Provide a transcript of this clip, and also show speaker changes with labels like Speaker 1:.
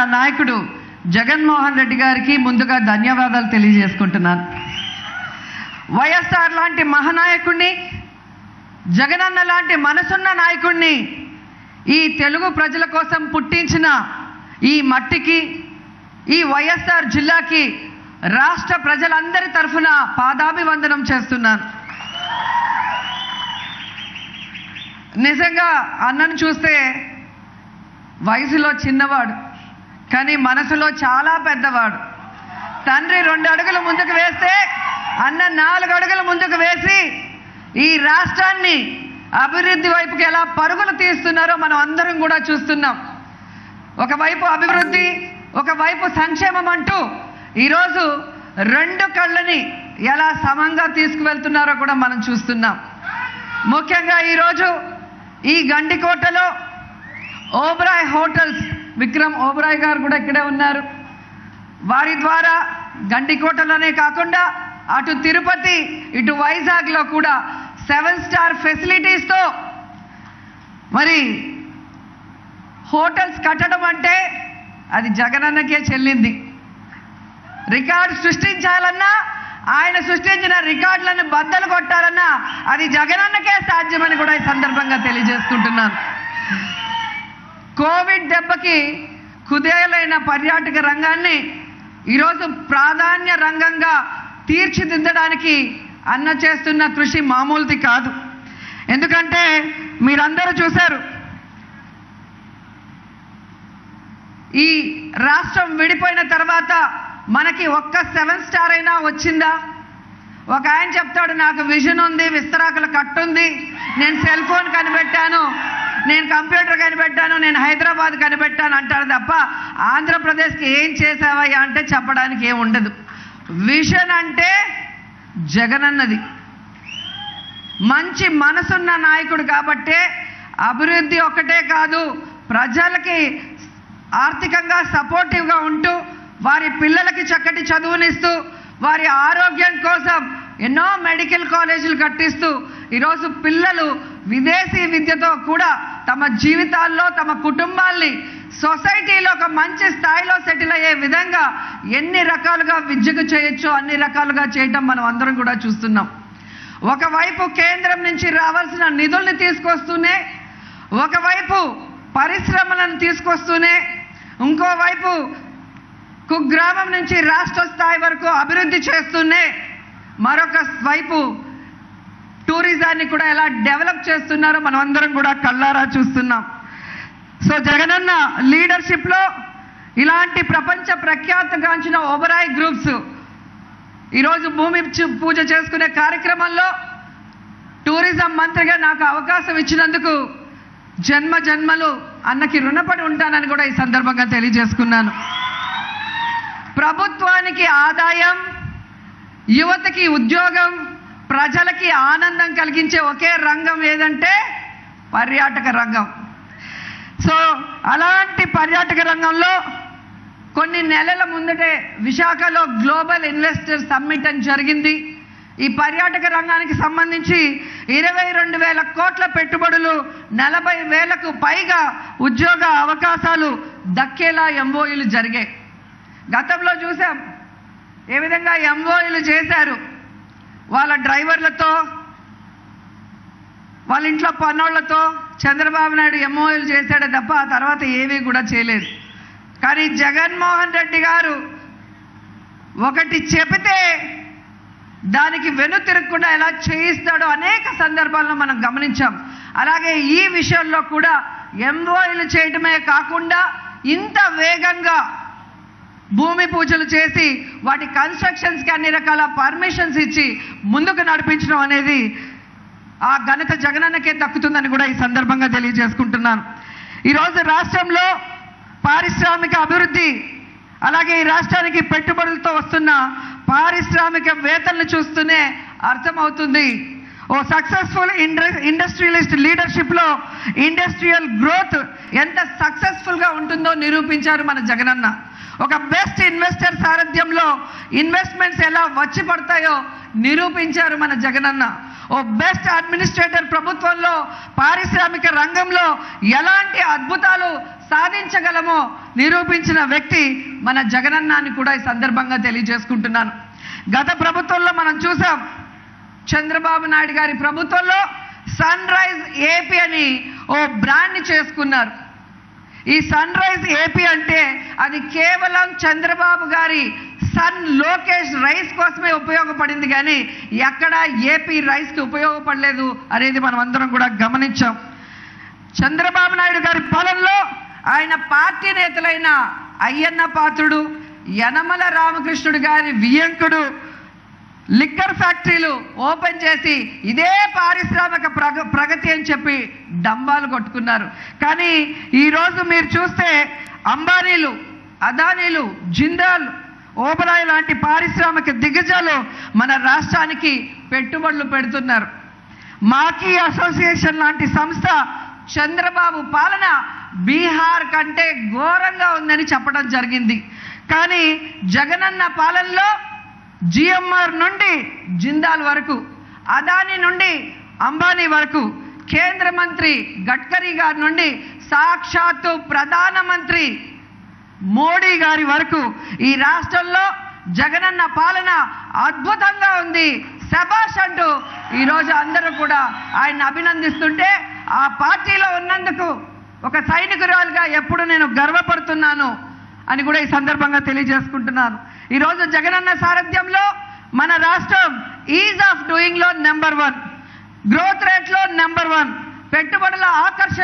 Speaker 1: నా నాయకుడు జగన్మోహన్ రెడ్డి గారికి ముందుగా ధన్యవాదాలు తెలియజేసుకుంటున్నాను. వైఎస్ఆర్ లాంటి మహానాయకుడిని జగనన్న లాంటి మనసున్న నాయకుడిని ఈ తెలుగు ప్రజల కోసం పుట్టించిన ఈ మట్టికి ఈ వైఎస్ఆర్ జిల్లాకి రాష్ట్ర ప్రజలందరి తరఫున పాదాభివందనం చేస్తున్నాను. నిజంగా అన్నను చూస్తే వయసులో చిన్నవాడు. కానీ మనసులో చాలా పెద్దవాడు. తండ్రి రెండు అడుగులు ముందుకు వేస్తే అన్న నాలుగు అడుగులు ముందుకు వేసి ఈ రాష్ట్రాన్ని అభివృద్ధి వైపుకి ఎలా పరుగులు తీస్తున్నారో మనం అందరం కూడా చూస్తున్నాం. ఒకవైపు అభివృద్ధి ఒకవైపు సంక్షేమం అంటూ ఈరోజు రెండు కళ్ళని ఎలా సమంగా తీసుకువెళ్తున్నారో కూడా మనం చూస్తున్నాం. ముఖ్యంగా ఈరోజు ఈ గండికోటలో ఓబ్రాయ్ హోటల్స్ విక్రమ్ ఓబ్రాయ్ గారు కూడా ఇక్కడే ఉన్నారు. వారి ద్వారా గండికోటలోనే కాకుండా అటు తిరుపతి ఇటు వైజాగ్లో కూడా సెవెన్ స్టార్ ఫెసిలిటీస్తో మరి హోటల్స్ కట్టడం అంటే అది జగనన్నకే చెల్లింది. రికార్డు సృష్టించాలన్నా ఆయన సృష్టించిన రికార్డులను బద్దలు కొట్టాలన్నా అది జగనన్నకే సాధ్యమని కూడా ఈ సందర్భంగా తెలియజేసుకుంటున్నాను. కోవిడ్ దెబ్బకి కుదేలైన పర్యాటక రంగాన్ని ఈరోజు ప్రాధాన్య రంగంగా తీర్చిదిద్దడానికి అన్న చేస్తున్న కృషి మామూలుది కాదు. ఎందుకంటే మీరందరూ చూశారు. ఈ రాష్ట్రం విడిపోయిన తర్వాత మనకి ఒక్క సెవెన్ స్టార్ అయినా వచ్చిందా? ఒక ఆయన చెప్తాడు నాకు విజన్ ఉంది విస్తరాకుల కట్టుంది నేను సెల్ ఫోన్ కనిపెట్టాను నేను కంప్యూటర్ కనిపెట్టాను నేను హైదరాబాద్ కనిపెట్టాను అంటారు తప్ప ఆంధ్రప్రదేశ్కి ఏం చేసావయ్యా అంటే చెప్పడానికి ఏం ఉండదు. విషన్ అంటే జగనన్నది. మంచి మనసున్న నాయకుడు కాబట్టే అభివృద్ధి ఒక్కటే కాదు ప్రజలకి ఆర్థికంగా సపోర్టివ్గా ఉంటూ వారి పిల్లలకి చక్కటి చదువునిస్తూ వారి ఆరోగ్యం కోసం ఎన్నో మెడికల్ కాలేజీలు కట్టిస్తూ ఈరోజు పిల్లలు విదేశీ విద్యతో కూడా తమ జీవితాల్లో తమ కుటుంబాల్ని సొసైటీలో ఒక మంచి స్థాయిలో సెటిల్ అయ్యే విధంగా ఎన్ని రకాలుగా విద్యకు చేయొచ్చో అన్ని రకాలుగా చేయటం మనం అందరం కూడా చూస్తున్నాం. ఒకవైపు కేంద్రం నుంచి రావాల్సిన నిధుల్ని తీసుకొస్తూనే ఒకవైపు పరిశ్రమలను తీసుకొస్తూనే ఇంకోవైపు కుగ్రామం నుంచి రాష్ట్ర స్థాయి వరకు అభివృద్ధి చేస్తూనే మరొక వైపు టూరిజాన్ని కూడా ఎలా డెవలప్ చేస్తున్నారో మనం అందరం కూడా కళ్ళారా చూస్తున్నాం. సో జగనన్న లీడర్షిప్లో ఇలాంటి ప్రపంచ ప్రఖ్యాతగాంచిన ఓబరాయ్ గ్రూప్స్ ఈరోజు భూమి పూజ చేసుకునే కార్యక్రమంలో టూరిజం మంత్రిగా నాకు అవకాశం ఇచ్చినందుకు జన్మ జన్మలు అన్నకి రుణపడి ఉంటానని కూడా ఈ సందర్భంగా తెలియజేసుకున్నాను. ప్రభుత్వానికి ఆదాయం యువతకి ఉద్యోగం ప్రజలకి ఆనందం కలిగించే ఒకే రంగం ఏదంటే పర్యాటక రంగం. సో అలాంటి పర్యాటక రంగంలో కొన్ని నెలల ముందటే విశాఖలో గ్లోబల్ ఇన్వెస్టర్ సమ్మిట్ అని జరిగింది. ఈ పర్యాటక రంగానికి సంబంధించి ఇరవై రెండు వేల కోట్ల పెట్టుబడులు నలభై వేలకు పైగా ఉద్యోగ అవకాశాలు దక్కేలా ఎంఓఈలు జరిగాయి. గతంలో చూసాం. ఏ విధంగా ఎంఓఈలు చేశారు? వాళ్ళ డ్రైవర్లతో వాళ్ళ ఇంట్లో పనోళ్ళతో చంద్రబాబు నాయుడు ఎంఓఎల్ చేశాడే తప్ప ఆ తర్వాత ఏమీ కూడా చేయలేదు. కానీ జగన్మోహన్ రెడ్డి గారు ఒకటి చెబితే దానికి వెను తిరగకుండా ఎలా చేయిస్తాడో అనేక సందర్భాల్లో మనం గమనించాం. అలాగే ఈ విషయంలో కూడా ఎంఓఎల్ చేయటమే కాకుండా ఇంత వేగంగా భూమి పూజలు చేసి వాటి కన్స్ట్రక్షన్స్కి అన్ని రకాల పర్మిషన్స్ ఇచ్చి ముందుకు నడిపించడం అనేది ఆ ఘనత జగనన్నకే దక్కుతుందని కూడా ఈ సందర్భంగా తెలియజేసుకుంటున్నాను. ఈరోజు రాష్ట్రంలో పారిశ్రామిక అభివృద్ధి అలాగే ఈ రాష్ట్రానికి పెట్టుబడులతో వస్తున్న పారిశ్రామిక వేతలను చూస్తూనే అర్థమవుతుంది. ఓ సక్సెస్ఫుల్ ఇండస్ట్రియలిస్ట్ లీడర్షిప్లో ఇండస్ట్రియల్ గ్రోత్ ఎంత సక్సెస్ఫుల్గా ఉంటుందో నిరూపించారు మన జగనన్న. ఒక బెస్ట్ ఇన్వెస్టర్ సారథ్యంలో ఇన్వెస్ట్మెంట్స్ ఎలా వచ్చి పడతాయో నిరూపించారు మన జగనన్న. ఓ బెస్ట్ అడ్మినిస్ట్రేటర్ ప్రభుత్వంలో పారిశ్రామిక రంగంలో ఎలాంటి అద్భుతాలు సాధించగలమో నిరూపించిన వ్యక్తి మన జగనన్న అని కూడా ఈ సందర్భంగా తెలియజేసుకుంటున్నాను. గత ప్రభుత్వంలో మనం చూసాం చంద్రబాబు నాయుడు గారి ప్రభుత్వంలో సన్ రైజ్ ఏపీ అని ఓ బ్రాండ్ని చేసుకున్నారు. ఈ సన్ రైజ్ ఏపీ అంటే అది కేవలం చంద్రబాబు గారి సన్ లోకేష్ రైస్ కోసమే ఉపయోగపడింది కానీ ఎక్కడ ఏపీ రైస్కి ఉపయోగపడలేదు అనేది మనం అందరం కూడా గమనించాం. చంద్రబాబు నాయుడు గారి పాలనలో ఆయన పార్టీ నేతలైన అయ్యన్న పాత్రుడు యనమల రామకృష్ణుడు గారి వియంకుడు లిక్కర్ ఫ్యాక్టరీలు ఓపెన్ చేసి ఇదే పారిశ్రామిక ప్రగ ప్రగతి అని చెప్పి డంబాలు కొట్టుకున్నారు. కానీ ఈరోజు మీరు చూస్తే అంబానీలు అదానీలు జిందాల్ ఓబరాయ్ లాంటి పారిశ్రామిక దిగ్గజాలు మన రాష్ట్రానికి పెట్టుబడులు పెడుతున్నారు. మాకీ అసోసియేషన్ లాంటి సంస్థ చంద్రబాబు పాలన బీహార్ కంటే ఘోరంగా ఉందని చెప్పడం జరిగింది. కానీ జగనన్న పాలనలో జిఎంఆర్ నుండి జిందాల్ వరకు అదాని నుండి అంబానీ వరకు కేంద్ర మంత్రి గడ్కరీ గారి నుండి సాక్షాత్తు ప్రధానమంత్రి మోడీ గారి వరకు ఈ రాష్ట్రంలో జగనన్న పాలన అద్భుతంగా ఉంది. శబాష్ అంటూ ఈరోజు అందరూ కూడా ఆయన అభినందిస్తుంటే ఆ పార్టీలో ఉన్నందుకు ఒక సైనికురాలుగా ఎప్పుడు నేను గర్వపడుతున్నాను అని కూడా ఈ సందర్భంగా తెలియజేసుకుంటున్నాను. ఈరోజు జగనన్న సారథ్యంలో మన రాష్ట్రం ఈజ్ ఆఫ్ డూయింగ్లో నెంబర్ వన్. గ్రోత్ రేట్లో నెంబర్ వన్. పెట్టుబడుల ఆకర్షణ